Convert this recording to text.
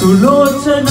Sulochana